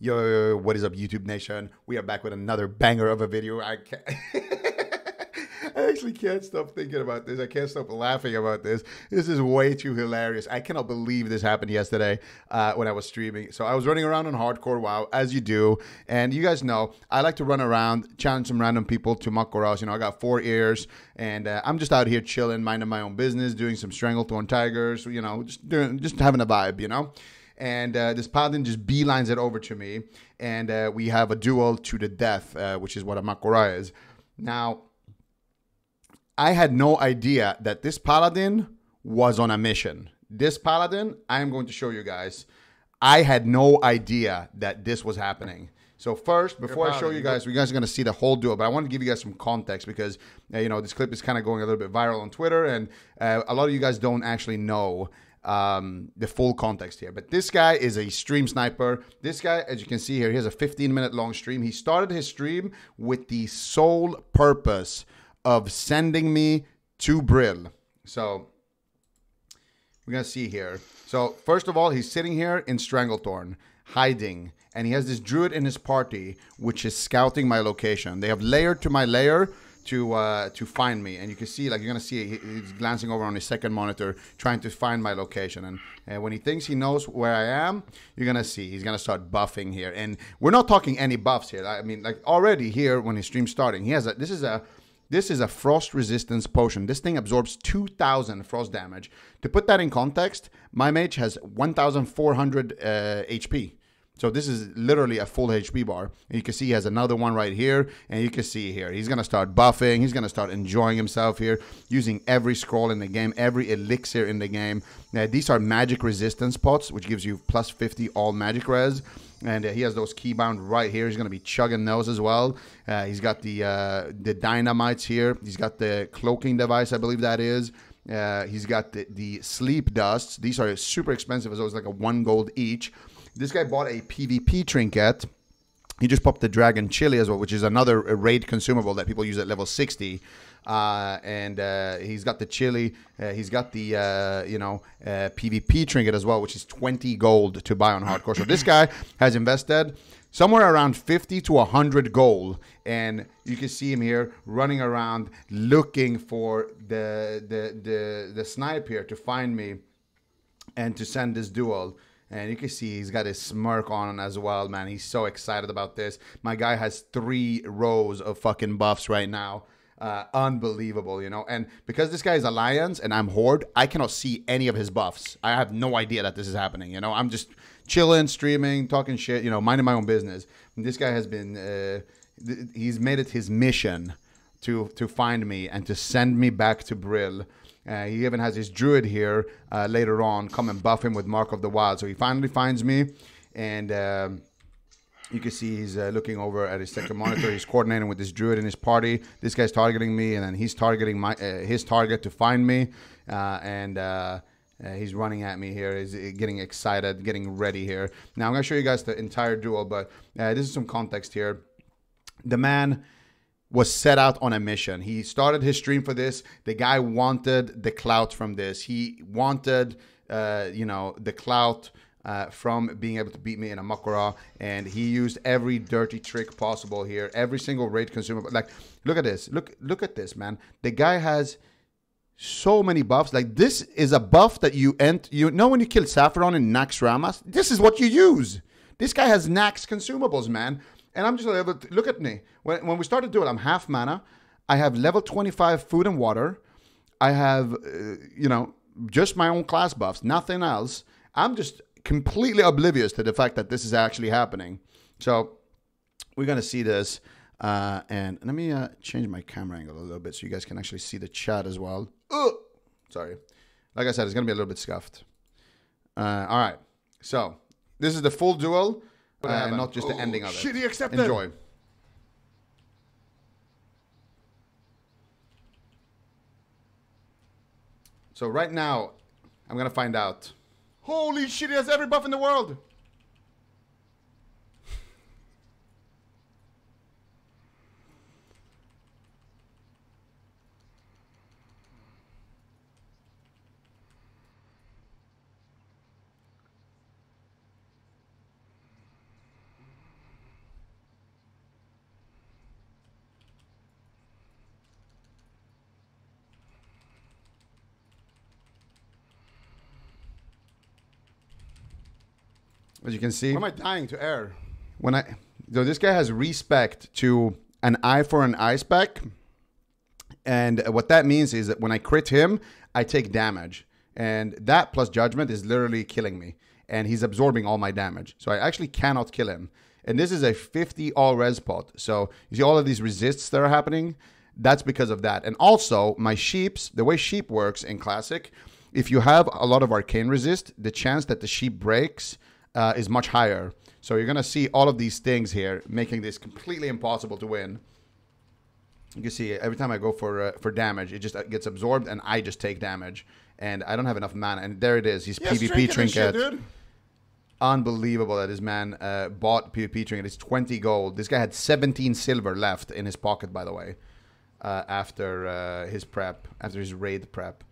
Yo, what is up, YouTube Nation? We are back with another banger of a video. I can't. I actually can't stop thinking about this. I can't stop laughing about this. This is way too hilarious. I cannot believe this happened yesterday uh, when I was streaming. So I was running around on hardcore WoW as you do, and you guys know I like to run around, challenge some random people to Mak'goras. You know, I got four ears, and uh, I'm just out here chilling, minding my own business, doing some Stranglethorn Tigers. You know, just doing, just having a vibe. You know and uh, this paladin just beelines it over to me, and uh, we have a duel to the death, uh, which is what a Mak'gora is. Now, I had no idea that this paladin was on a mission. This paladin, I am going to show you guys. I had no idea that this was happening. So first, before I show you guys, you guys are going to see the whole duel, but I want to give you guys some context because uh, you know this clip is kind of going a little bit viral on Twitter, and uh, a lot of you guys don't actually know um, the full context here. But this guy is a stream sniper. This guy, as you can see here, he has a 15 minute long stream. He started his stream with the sole purpose of sending me to Brill. So we're gonna see here. So first of all, he's sitting here in Stranglethorn, hiding, and he has this druid in his party, which is scouting my location. They have layered to my layer to uh, to find me, and you can see like you're gonna see he's glancing over on his second monitor, trying to find my location. And, and when he thinks he knows where I am, you're gonna see he's gonna start buffing here. And we're not talking any buffs here. I mean, like already here when his stream's starting, he has a this is a this is a frost resistance potion. This thing absorbs 2,000 frost damage. To put that in context, my mage has 1,400 uh, HP. So this is literally a full HP bar. And you can see he has another one right here, and you can see here he's gonna start buffing. He's gonna start enjoying himself here, using every scroll in the game, every elixir in the game. Now, these are magic resistance pots, which gives you plus 50 all magic res. And uh, he has those keybound right here. He's gonna be chugging those as well. Uh, he's got the uh, the dynamites here. He's got the cloaking device, I believe that is. Uh, he's got the, the sleep dusts. These are super expensive as well. It's like a one gold each. This guy bought a PvP trinket. He just popped the dragon chili as well, which is another raid consumable that people use at level 60. Uh, and uh, he's got the chili. Uh, he's got the uh, you know PvP uh, trinket as well, which is 20 gold to buy on hardcore. So this guy has invested somewhere around 50 to 100 gold and you can see him here running around looking for the the the, the snipe here to find me and to send this duel and you can see he's got his smirk on as well, man. He's so excited about this. My guy has three rows of fucking buffs right now. Uh, unbelievable, you know. And because this guy is Alliance and I'm Horde, I cannot see any of his buffs. I have no idea that this is happening, you know. I'm just chilling, streaming, talking shit, you know, minding my own business. And this guy has been, uh, th- he's made it his mission to to find me and to send me back to Brill uh, he even has his druid here uh, later on come and buff him with Mark of the Wild. So he finally finds me, and um, you can see he's uh, looking over at his second monitor. He's coordinating with this druid in his party. This guy's targeting me, and then he's targeting my uh, his target to find me, uh, and. Uh, he's running at me here. He's getting excited, getting ready here. Now I'm gonna show you guys the entire duel, but this is some context here. The man was set out on a mission. He started his stream for this. The guy wanted the clout from this. He wanted, uh, you know, the clout uh, from being able to beat me in a Mak'gora, and he used every dirty trick possible here. Every single raid consumer, like, look at this. Look, look at this, man. The guy has so many buffs. Like this is a buff that you end. You know when you kill Sapphiron in Naxxramas, this is what you use. This guy has Nax consumables, man. And I'm just to look at me. When, when we started doing it, I'm half mana. I have level 25 food and water. I have, uh, you know, just my own class buffs, nothing else. I'm just completely oblivious to the fact that this is actually happening. So we're going to see this. Uh, and let me uh, change my camera angle a little bit so you guys can actually see the chat as well. Oh, sorry. Like I said, it's going to be a little bit scuffed. Uh, all right. So this is the full duel uh, and not just the oh, ending of it. Shitty accepted. Enjoy. So right now, I'm gonna find out. Holy shit! He has every buff in the world. As you can see, Why am I dying to air? when I so this guy has respect to an eye for an eye spec, and what that means is that when I crit him, I take damage, and that plus judgment is literally killing me, and he's absorbing all my damage, so I actually cannot kill him. And this is a 50 all res pot, so you see all of these resists that are happening. That's because of that, and also my sheeps. The way sheep works in classic, if you have a lot of arcane resist, the chance that the sheep breaks uh, is much higher. So you're gonna see all of these things here, making this completely impossible to win. You can see every time I go for uh, for damage, it just uh, gets absorbed, and I just take damage, and I don't have enough mana. And there it is. He's Yes, PvP trinket shit, dude. Unbelievable that this man uh, bought PvP trinket. It's 20 gold. This guy had 17 silver left in his pocket, by the way, uh, after uh, his prep, after his raid prep.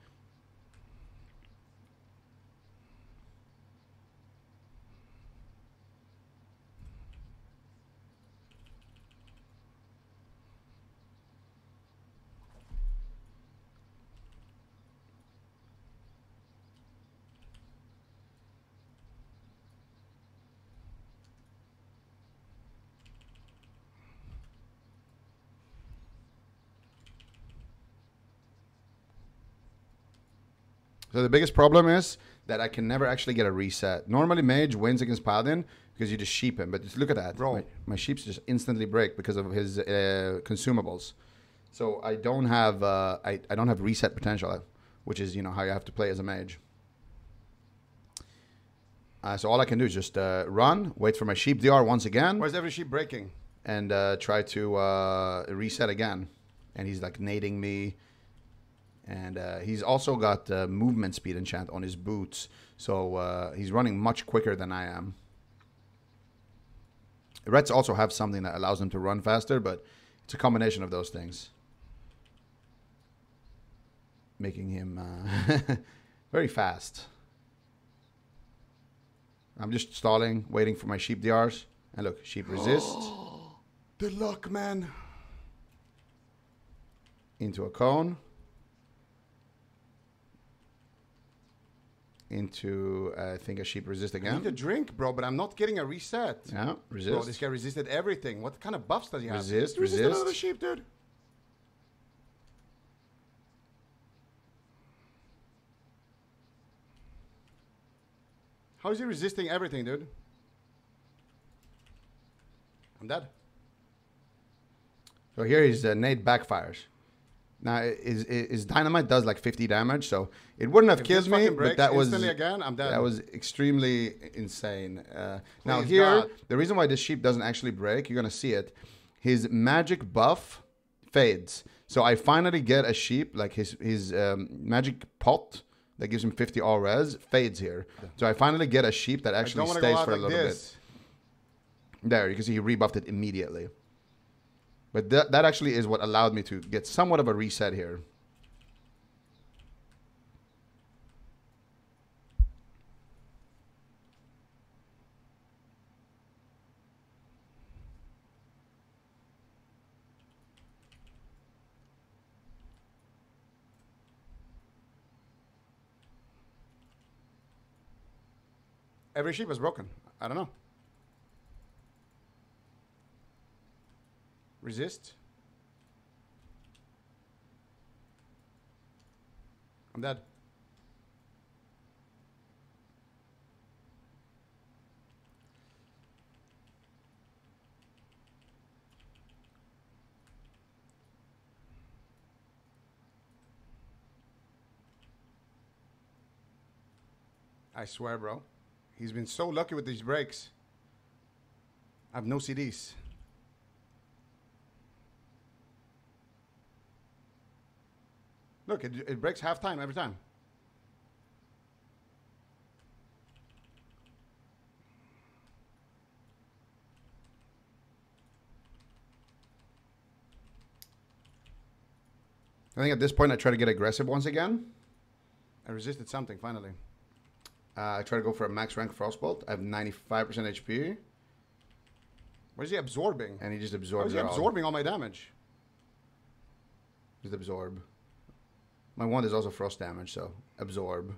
So the biggest problem is that I can never actually get a reset. Normally, mage wins against paladin because you just sheep him, but just look at that. Bro. My, my sheeps just instantly break because of his uh, consumables. So I don't have uh, I, I don't have reset potential, which is you know how you have to play as a mage. Uh, so all I can do is just uh, run, wait for my sheep DR once again, Why is every sheep breaking? and uh, try to uh, reset again. And he's like nading me. And uh, he's also got uh, movement speed enchant on his boots. So uh, he's running much quicker than I am. Reds also have something that allows them to run faster, but it's a combination of those things. Making him uh, very fast. I'm just stalling, waiting for my sheep DRs. And look, sheep resist. The luck, man. into a cone, into uh, I think a sheep resist again. I need a drink, bro, but I'm not getting a reset. Yeah, resist. Bro, this guy resisted everything. What kind of buffs does he have? Resist, He resisted resist. another sheep, dude. How is he resisting everything, dude? I'm dead. So here is uh, nade backfires. Now his, his dynamite does like 50 damage, so it wouldn't have If killed me, but that was again, I'm dead. that was extremely insane. Uh, now here, God. the reason why this sheep doesn't actually break, you're gonna see it. His magic buff fades. So I finally get a sheep like his his um, magic pot that gives him 50 all res fades here. So I finally get a sheep that actually don't want to stays for a like little bit. There, you can see he rebuffed it immediately. But that, that actually is what allowed me to get somewhat of a reset here. Every sheep is broken. I don't know. Resist. I'm dead. I swear, bro. He's been so lucky with these breaks. I have no CDs. Look, it, it breaks half time every time. I think at this point I try to get aggressive once again. I resisted something finally. Uh, I try to go for a max rank frostbolt. I have 95% HP, What is he absorbing? and he just How absorbs is he it all. absorbing all my damage? Just absorb. My wand is also frost damage, so absorb.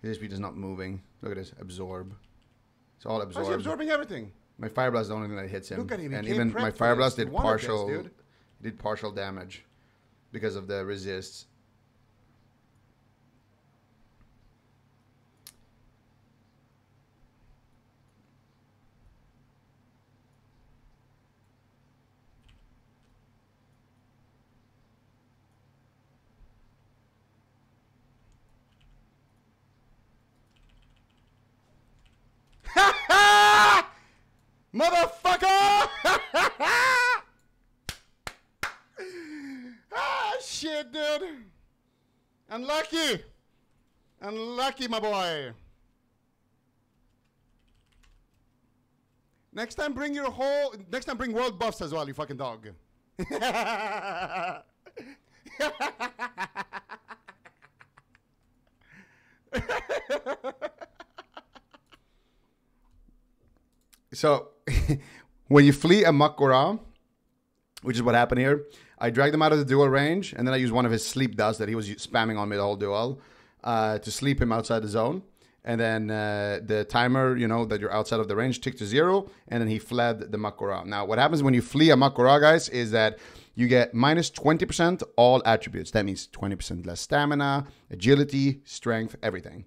His HP is not moving. Look at this, absorb. It's all How's he absorbed. absorbing everything? My fire blast is the only thing that hits him. Look at him, he and even my fire blast did wanted this, partial did partial damage because of the resists. Motherfucker! ah, shit, dude. Unlucky. Unlucky, my boy. Next time, bring your whole. Next time, bring world buffs as well, you fucking dog. So when you flee a Mak'gora, which is what happened here, I dragged him out of the duel range, and then I used one of his sleep dust that he was spamming on me the whole duel uh, to sleep him outside the zone. And then uh, the timer, you know, that you're outside of the range ticked to zero, and then he fled the Mak'gora. Now, what happens when you flee a Mak'gora, guys, is that you get minus 20% all attributes. That means 20% less stamina, agility, strength, everything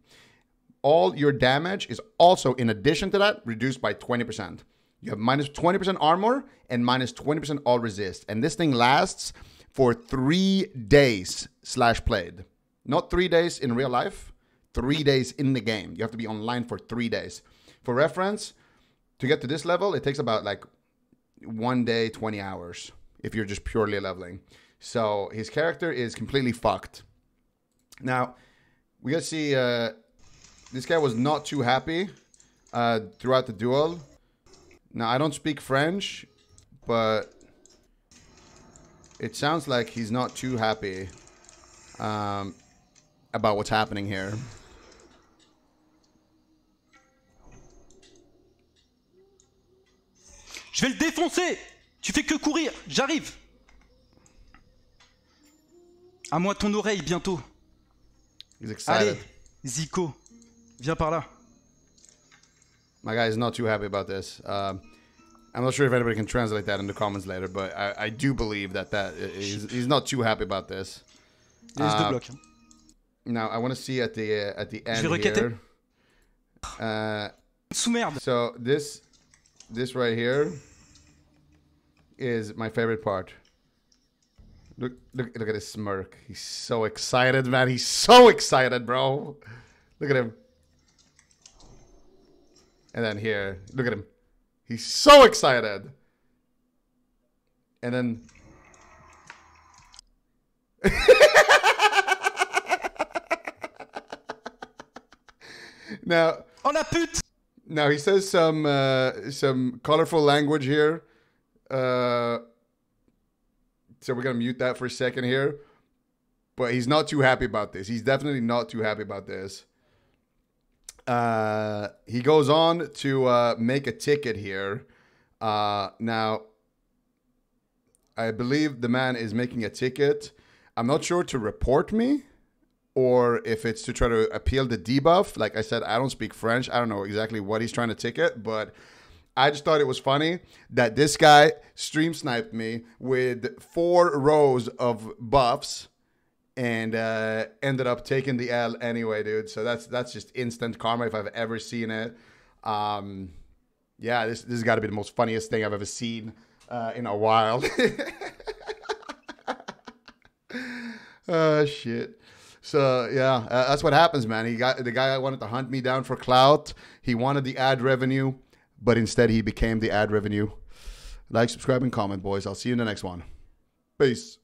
all your damage is also, in addition to that, reduced by 20%. You have minus 20% armor and minus 20% all resist. And this thing lasts for three days slash played. Not three days in real life, three days in the game. You have to be online for three days. For reference, to get to this level, it takes about like one day, 20 hours if you're just purely leveling. So his character is completely fucked. Now, we gotta see. Uh, this guy was not too happy uh, throughout the duel. Now, I don't speak French, but it sounds like he's not too happy um, about what's happening here. Je vais le défoncer Tu fais que courir, j'arrive À moi ton oreille bientôt. He's excited. Allez, Zico, viens par là. My guy is not too happy about this. Um, I'm not sure if anybody can translate that in the comments later, but I, I do believe that that he's, he's not too happy about this. Il reste deux Ah. Now, I want to see at the uh, at the end here. Uh, So this this right here is my favorite part. Look look look at his smirk. He's so excited, man. He's so excited, bro. Look at him. And then here, look at him. He's so excited. And then now pute Now he says some uh, some colorful language here. Uh, so we're gonna mute that for a second here. But he's not too happy about this. He's definitely not too happy about this. Uh, he goes on to uh, make a ticket here. Uh, now, I believe the man is making a ticket. I'm not sure to report me or if it's to try to appeal the debuff. Like I said, I don't speak French. I don't know exactly what he's trying to ticket, but I just thought it was funny that this guy stream sniped me with four rows of buffs and uh, ended up taking the L anyway, dude. So that's that's just instant karma if I've ever seen it. Um, yeah, this this has got to be the most funniest thing I've ever seen uh, in a while. Oh shit. So yeah, uh, that's what happens, man. He got the guy wanted to hunt me down for clout. He wanted the ad revenue, but instead he became the ad revenue. Like, subscribe, and comment, boys. I'll see you in the next one. Peace.